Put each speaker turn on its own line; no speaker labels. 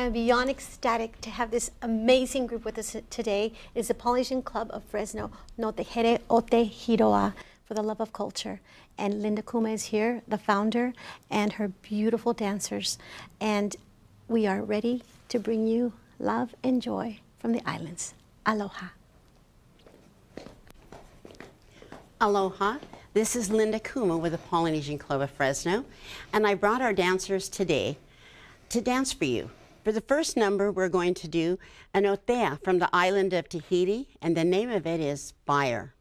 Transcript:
am beyond ecstatic to have this amazing group with us today. It's the Polynesian Club of Fresno, No Te Here Ote Hiroa, for the love of culture. And Linda Kuma is here, the founder, and her beautiful dancers. And we are ready to bring you love and joy from the islands. Aloha.
Aloha. This is Linda Kuma with the Polynesian Club of Fresno, and I brought our dancers today to dance for you. For the first number, we're going to do an otea from the island of Tahiti, and the name of it is Fire.